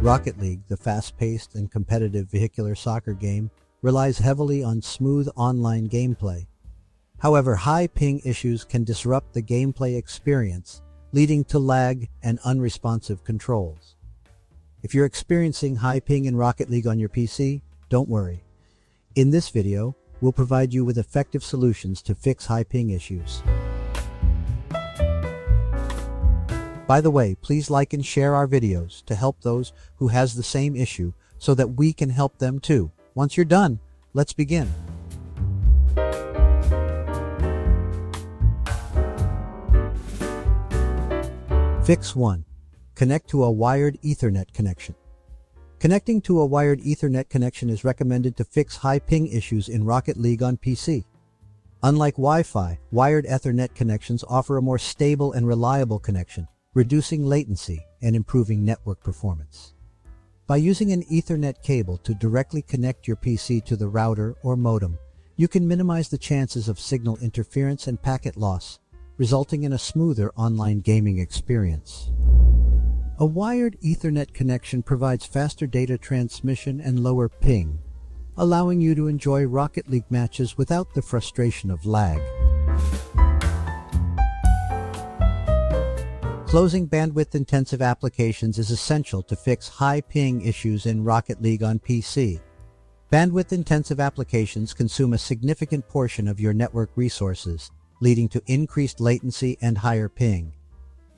Rocket League, the fast-paced and competitive vehicular soccer game, relies heavily on smooth online gameplay. However, high ping issues can disrupt the gameplay experience, leading to lag and unresponsive controls. If you're experiencing high ping in Rocket League on your PC, don't worry. In this video, we'll provide you with effective solutions to fix high ping issues. By the way, please like and share our videos to help those who has the same issue so that we can help them too. Once you're done, let's begin. Fix 1. Connect to a wired Ethernet connection. Connecting to a wired Ethernet connection is recommended to fix high ping issues in Rocket League on PC. Unlike Wi-Fi, wired Ethernet connections offer a more stable and reliable connection reducing latency and improving network performance. By using an Ethernet cable to directly connect your PC to the router or modem, you can minimize the chances of signal interference and packet loss, resulting in a smoother online gaming experience. A wired Ethernet connection provides faster data transmission and lower ping, allowing you to enjoy Rocket League matches without the frustration of lag. Closing bandwidth-intensive applications is essential to fix high ping issues in Rocket League on PC. Bandwidth-intensive applications consume a significant portion of your network resources, leading to increased latency and higher ping.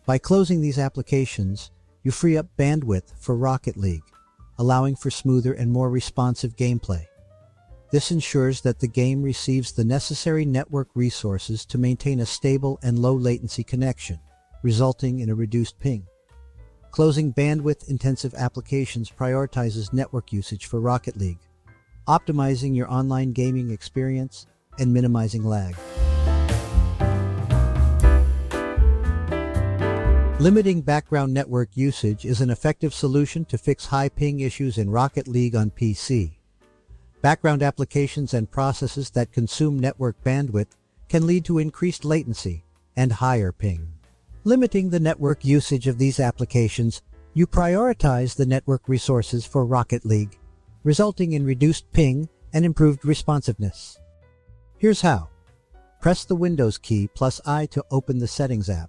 By closing these applications, you free up bandwidth for Rocket League, allowing for smoother and more responsive gameplay. This ensures that the game receives the necessary network resources to maintain a stable and low latency connection resulting in a reduced ping. Closing bandwidth-intensive applications prioritizes network usage for Rocket League, optimizing your online gaming experience and minimizing lag. Limiting background network usage is an effective solution to fix high ping issues in Rocket League on PC. Background applications and processes that consume network bandwidth can lead to increased latency and higher ping. Limiting the network usage of these applications, you prioritize the network resources for Rocket League, resulting in reduced ping and improved responsiveness. Here's how. Press the Windows key plus I to open the Settings app.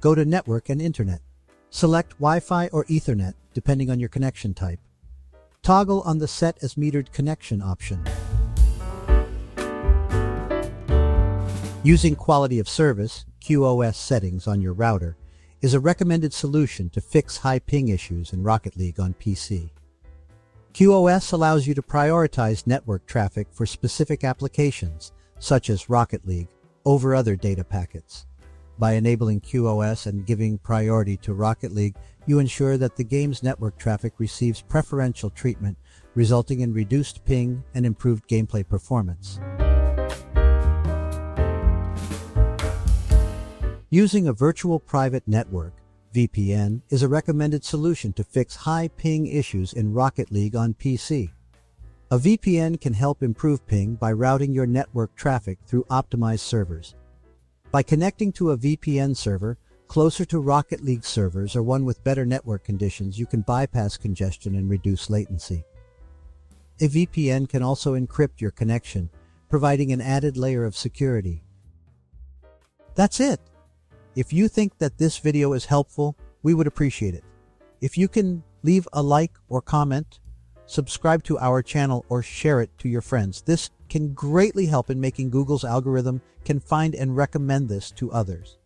Go to Network and Internet. Select Wi-Fi or Ethernet, depending on your connection type. Toggle on the Set as Metered Connection option. Using Quality of Service, QoS settings on your router is a recommended solution to fix high ping issues in Rocket League on PC. QoS allows you to prioritize network traffic for specific applications, such as Rocket League, over other data packets. By enabling QoS and giving priority to Rocket League, you ensure that the game's network traffic receives preferential treatment, resulting in reduced ping and improved gameplay performance. Using a virtual private network, VPN, is a recommended solution to fix high ping issues in Rocket League on PC. A VPN can help improve ping by routing your network traffic through optimized servers. By connecting to a VPN server closer to Rocket League servers or one with better network conditions, you can bypass congestion and reduce latency. A VPN can also encrypt your connection, providing an added layer of security. That's it. If you think that this video is helpful, we would appreciate it. If you can leave a like or comment, subscribe to our channel or share it to your friends. This can greatly help in making Google's algorithm can find and recommend this to others.